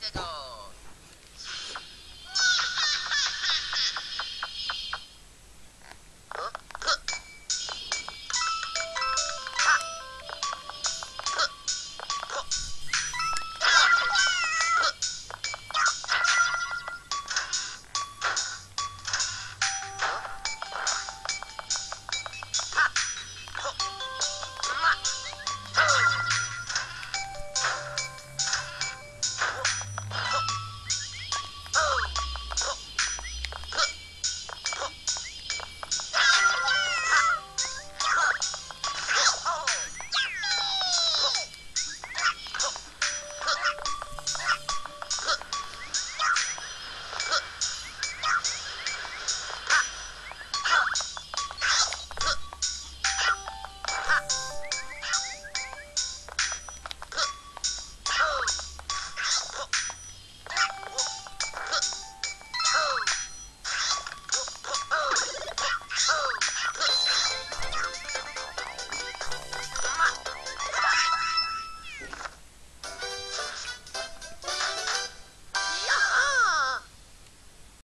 这个